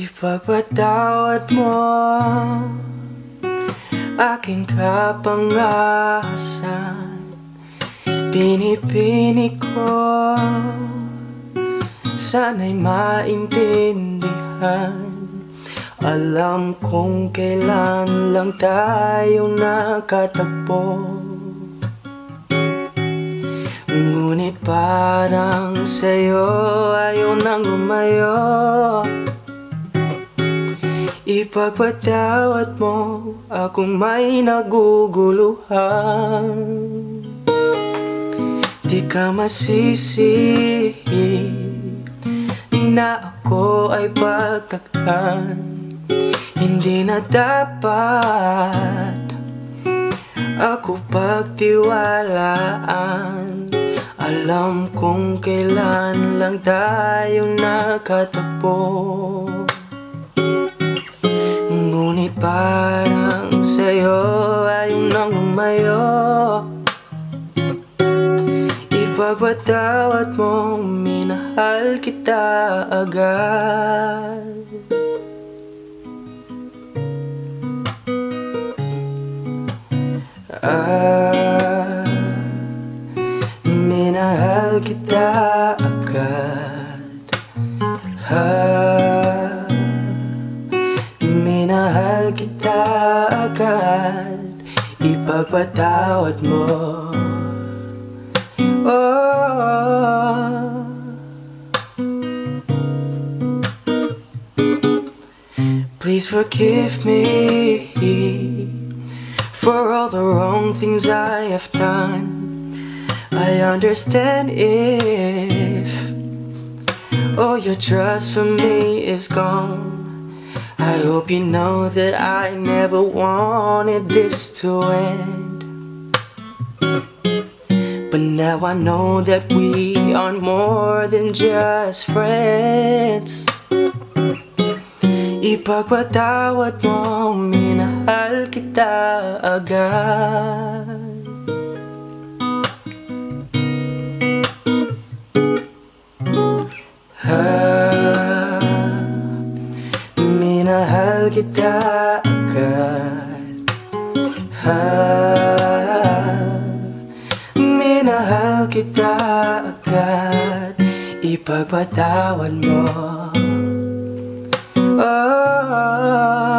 Ipagpatawad mo. Aking kapangasan Pinipini ko. Sana'y maintindihan. Alam kong kailan lang tayo nakatagpo. Ngunit parang sa'yo ayaw nang umayo Ipagpatawad mo akong may naguguluhan. Di ka masisi na ako ay pagtaktan Hindi na dapat ako pagtiwalaan. Alam kong kailan lang tayo nakatagpo parang sa'yo ayaw nang umayo Ipagpatawad mo, minahal kita agad. Ah, Ipagpatawad mo Oh Please forgive me for all the wrong things I have done. I understand if all your trust for me is gone. I hope you know that I never wanted this to end. But now I know that we are more than just friends. Ipagpatawad mo, minahal kita agad kita agad ha, Minahal kita agad Ipagpatawad mo. Oh